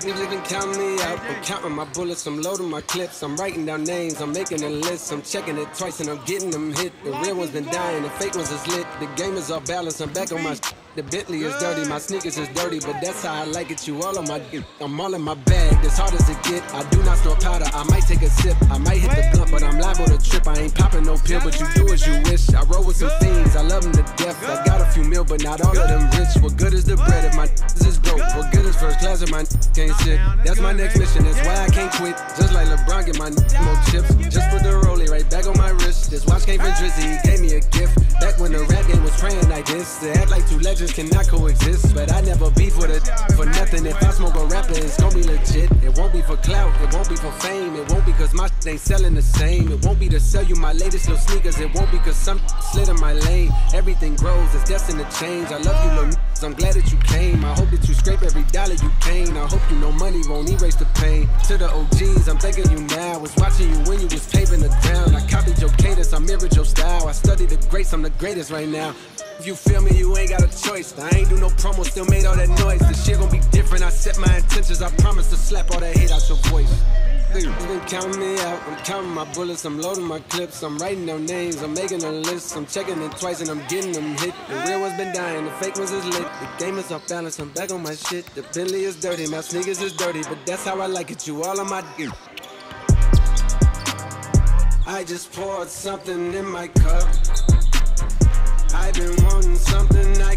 Niggas can count me out. I'm counting my bullets, I'm loading my clips. I'm writing down names, I'm making a list. I'm checking it twice and I'm getting them hit. The real ones been dying, the fake ones is lit. The game is off balance, I'm back on my The Bentley is dirty, my sneakers is dirty, but that's how I like it. You all on my. I'm all in my bag, as hard as it get. I do not snort powder, I might take a sip. I might hit the blunt, but I'm liable to trip. I ain't popping no pill, but you do as you wish. I roll with some fiends, I love them to death. I got a few mil, but not all of them rich. What good is the bread if my is my can't sit? That's my next mission, that's why I can't quit. Just like LeBron, get my more chips. Just put the rollie right back on my wrist. This watch came from Drizzy, he gave me a gift. Back when the rap game was praying like this. To act like two legends cannot coexist. But I never beef with a for nothing. If I smoke a rapper, it's gonna be legit. It won't be for clout, it won't be for fame. It won't be cause my ain't selling the same. It won't be to sell you my latest little sneakers. It won't be cause some slid in my lane. Everything grows, it's destined to change. I love you, little I'm glad that you came. I hope that you scrape I hope you know money won't erase the pain. To the OGs, I'm thanking you now. Was watching you when you was paving the ground. I copied your cadence, I mirrored your style. I studied the greats, I'm the greatest right now. If you feel me, you ain't got a choice. I ain't do no promo, still made all that noise. This shit gon' be different. I set my intentions. I promise to slap all that hate out your voice. Counting me out. I'm counting my bullets. I'm loading my clips. I'm writing their names. I'm making a list. I'm checking it twice and I'm getting them hit. The real ones been dying. The fake ones is lit. The game is off balance. I'm back on my shit. The Bentley is dirty. My sneakers is dirty. But that's how I like it. You all on my dick. I just poured something in my cup. I've been wanting something I.